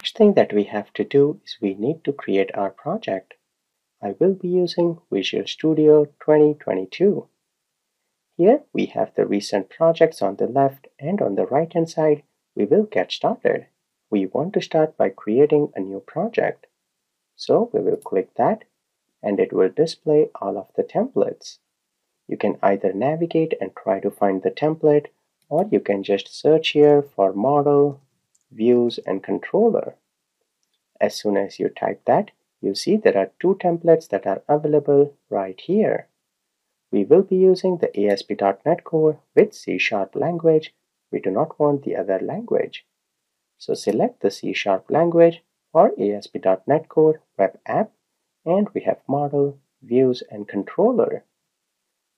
First thing that we have to do is we need to create our project. I will be using Visual Studio 2022. Here we have the recent projects on the left and on the right hand side we will get started. We want to start by creating a new project. So we will click that and it will display all of the templates. You can either navigate and try to find the template or you can just search here for model, views and controller. As soon as you type that, you see there are two templates that are available right here. We will be using the ASP.NET Core with C Sharp language. We do not want the other language. So select the C Sharp language or ASP.NET Core web app and we have model, views and controller.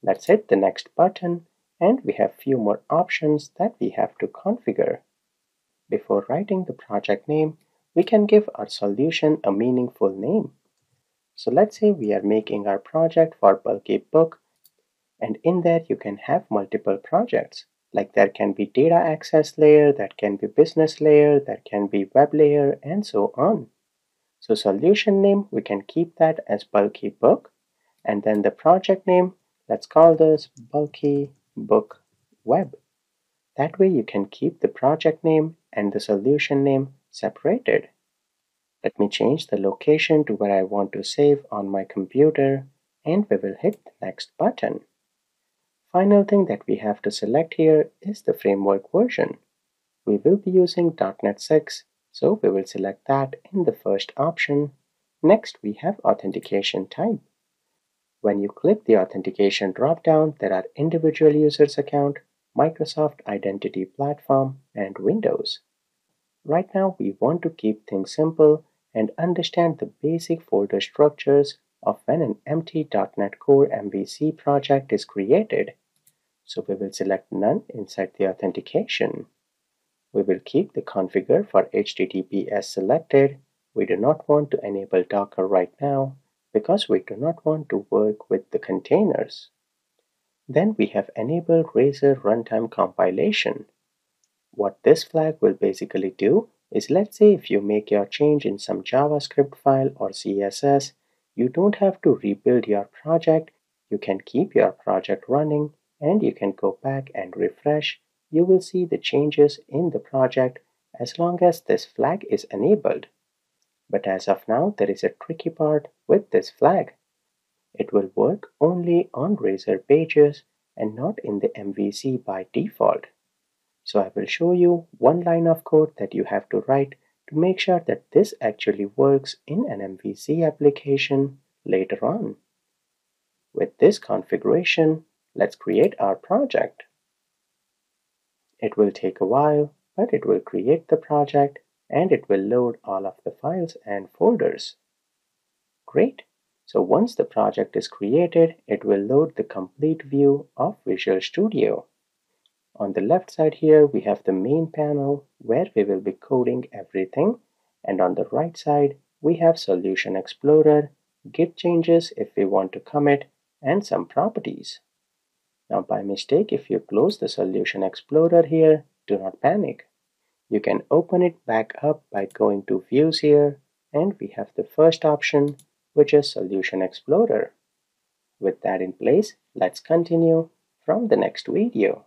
Let's hit the next button and we have few more options that we have to configure. Before writing the project name, we can give our solution a meaningful name. So let's say we are making our project for bulky book and in there you can have multiple projects like there can be data access layer, that can be business layer, that can be web layer and so on. So solution name, we can keep that as bulky book. And then the project name, let's call this bulky book web. That way you can keep the project name and the solution name separated. Let me change the location to where I want to save on my computer and we will hit the next button. Final thing that we have to select here is the framework version. We will be using .NET 6 so we will select that in the first option. Next, we have authentication type. When you click the authentication dropdown, there are individual users account, Microsoft Identity Platform, and Windows. Right now, we want to keep things simple and understand the basic folder structures of when an empty .NET Core MVC project is created. So we will select None inside the authentication. We will keep the configure for HTTPS selected. We do not want to enable Docker right now because we do not want to work with the containers. Then we have enabled Razor runtime compilation. What this flag will basically do is let's say if you make your change in some JavaScript file or CSS, you don't have to rebuild your project. You can keep your project running and you can go back and refresh you will see the changes in the project as long as this flag is enabled. But as of now, there is a tricky part with this flag. It will work only on Razor pages and not in the MVC by default. So I will show you one line of code that you have to write to make sure that this actually works in an MVC application later on. With this configuration, let's create our project. It will take a while, but it will create the project and it will load all of the files and folders. Great! So once the project is created, it will load the complete view of Visual Studio. On the left side here, we have the main panel where we will be coding everything. And on the right side, we have Solution Explorer, Git changes if we want to commit, and some properties. Now by mistake, if you close the Solution Explorer here, do not panic. You can open it back up by going to Views here, and we have the first option, which is Solution Explorer. With that in place, let's continue from the next video.